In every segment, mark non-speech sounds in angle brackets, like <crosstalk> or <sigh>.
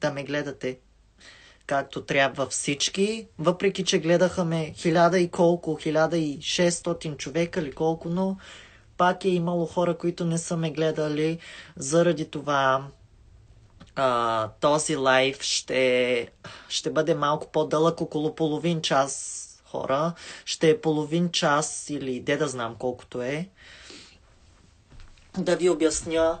да ме гледате както трябва всички, въпреки че гледаха ме хиляда и колко, хиляда и шестстотин човека или колко, но пак е имало хора, които не са ме гледали. Заради това а, този лайв ще, ще бъде малко по-дълъг, около половин час хора. Ще е половин час или де да знам колкото е. Да ви обясня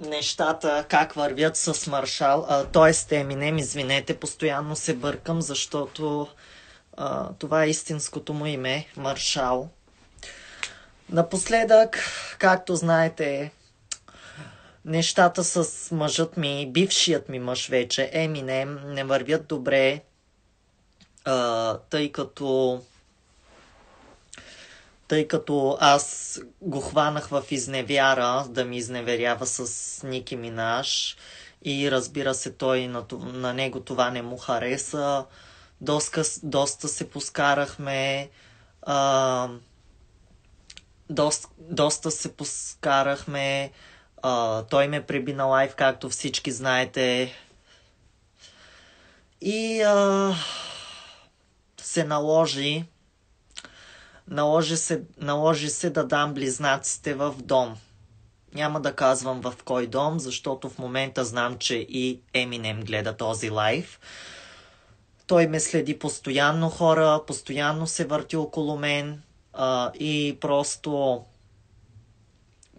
нещата как вървят с Маршал. Т.е. Еминем, извинете, постоянно се бъркам, защото а, това е истинското му име, Маршал. Напоследък, както знаете, нещата с мъжът ми, бившият ми мъж вече, Еминем, не вървят добре, а, тъй като тъй като аз го хванах в изневяра да ми изневерява с Ники Минаш и разбира се той на, на него това не му хареса. Доста, доста се поскарахме. А, доста, доста се поскарахме. А, той ме преби на лайф, както всички знаете. И а, се наложи Наложи се, наложи се да дам близнаците в дом. Няма да казвам в кой дом, защото в момента знам, че и Еминем гледа този лайф. Той ме следи постоянно хора, постоянно се върти около мен а, и просто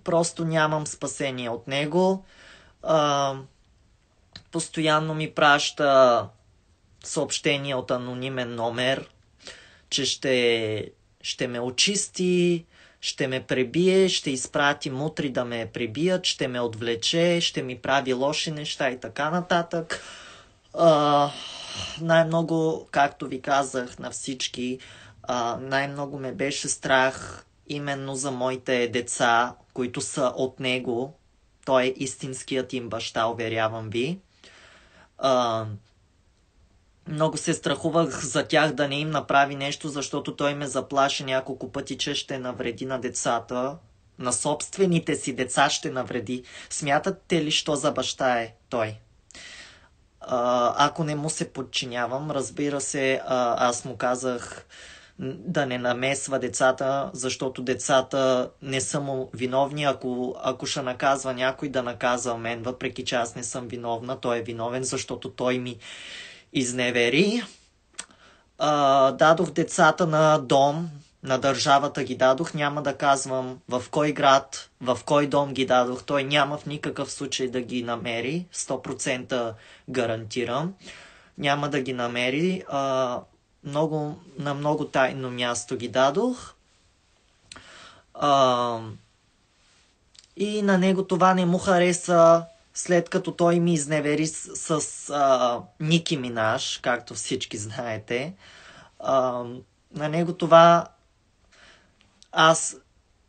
просто нямам спасение от него. А, постоянно ми праща съобщения от анонимен номер, че ще ще ме очисти, ще ме пребие, ще изпрати мутри да ме пребият, ще ме отвлече, ще ми прави лоши неща и така нататък. А, най-много, както ви казах на всички, а, най-много ме беше страх именно за моите деца, които са от него. Той е истинският им баща, уверявам ви. А, много се страхувах за тях да не им направи нещо, защото той ме заплаши няколко пъти, че ще навреди на децата. На собствените си деца ще навреди. Смятате ли, що за баща е той? А, ако не му се подчинявам, разбира се, а, аз му казах да не намесва децата, защото децата не са му виновни. Ако, ако ще наказва някой, да наказва мен, въпреки че аз не съм виновна, той е виновен, защото той ми изневери. А, дадох децата на дом, на държавата ги дадох, няма да казвам в кой град, в кой дом ги дадох. Той няма в никакъв случай да ги намери, 100% гарантирам. Няма да ги намери. А, много, на много тайно място ги дадох. А, и на него това не му хареса след като той ми изневери с, с а, Ники Минаш, както всички знаете. А, на него това аз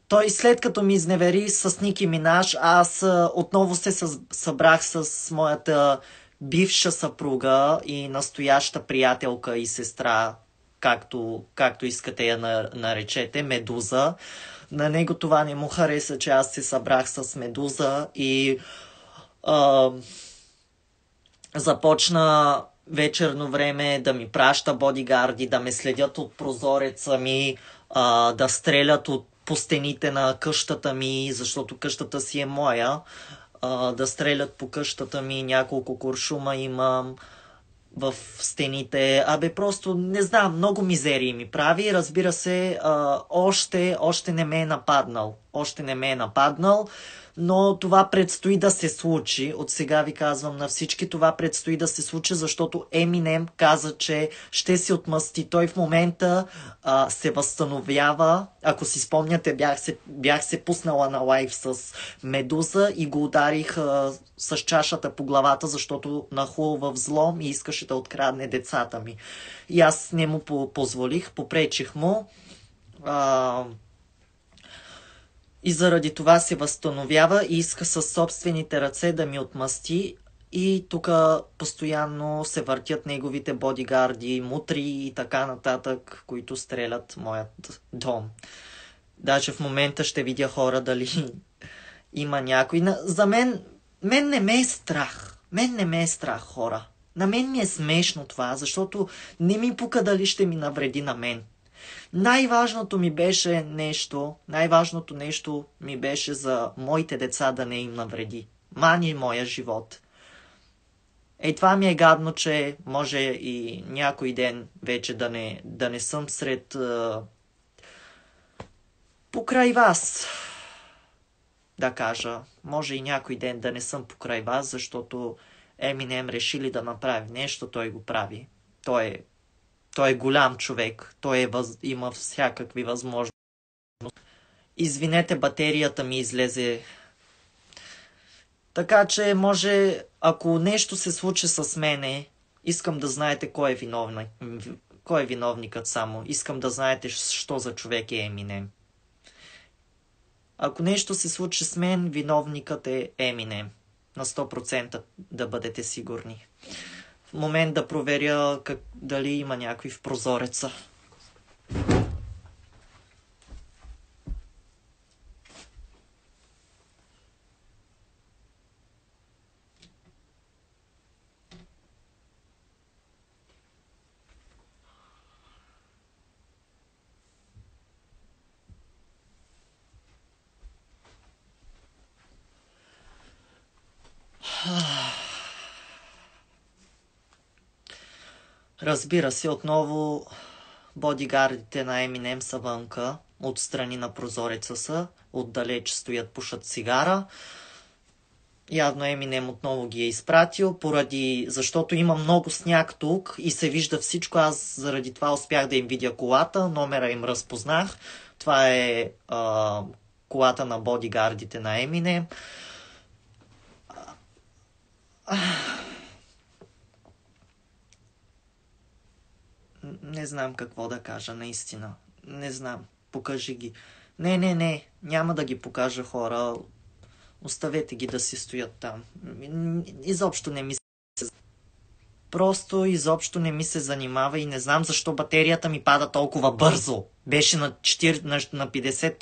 той след като ми изневери с Ники Минаш, аз а, отново се събрах с моята бивша съпруга и настояща приятелка и сестра, както, както искате я наречете, Медуза. На него това не му хареса, че аз се събрах с Медуза и а, започна вечерно време да ми праща бодигарди, да ме следят от прозореца ми, а, да стрелят от по стените на къщата ми, защото къщата си е моя, а, да стрелят по къщата ми, няколко куршума имам в стените. Абе, просто не знам, много мизерии ми прави. Разбира се, а, още, още не ме е нападнал. Още не ме е нападнал но това предстои да се случи. От сега ви казвам на всички, това предстои да се случи, защото Еминем каза, че ще се отмъсти. Той в момента а, се възстановява. Ако си спомняте, бях се, бях се пуснала на лайв с Медуза и го ударих а, с чашата по главата, защото нахлу в взлом и искаше да открадне децата ми. И аз не му позволих, попречих му. А, и заради това се възстановява и иска със собствените ръце да ми отмъсти. И тук постоянно се въртят неговите бодигарди, мутри и така нататък, които стрелят моят дом. Даже в момента ще видя хора дали <laughs> има някой. За мен мен не ме е страх. Мен не ме е страх, хора. На мен ми е смешно това, защото не ми пука дали ще ми навреди на мен. Най-важното ми беше нещо, най-важното нещо ми беше за моите деца да не им навреди. Мани моя живот. Ей, това ми е гадно, че може и някой ден вече да не, да не съм сред... Uh, покрай вас. Да кажа. Може и някой ден да не съм покрай вас, защото Еминем решили да направи нещо, той го прави. Той е, той е голям човек. Той е въз, има всякакви възможности. Извинете, батерията ми излезе. Така че може, ако нещо се случи с мене, искам да знаете кой е виновник. Кой е виновникът само. Искам да знаете, що за човек е Еминем. Ако нещо се случи с мен, виновникът е Еминем на 100% да бъдете сигурни. Момент да проверя как, дали има някой в прозореца. Разбира се, отново бодигардите на Еминем са вънка, отстрани на прозореца са, отдалеч стоят, пушат цигара. Явно Еминем отново ги е изпратил, поради, защото има много сняг тук и се вижда всичко. Аз заради това успях да им видя колата, номера им разпознах. Това е а, колата на бодигардите на Еминем. Не знам какво да кажа, наистина. Не знам. Покажи ги. Не, не, не. Няма да ги покажа хора. Оставете ги да си стоят там. Изобщо не ми се... Просто изобщо не ми се занимава и не знам защо батерията ми пада толкова бързо. Беше на, 4, на, на 50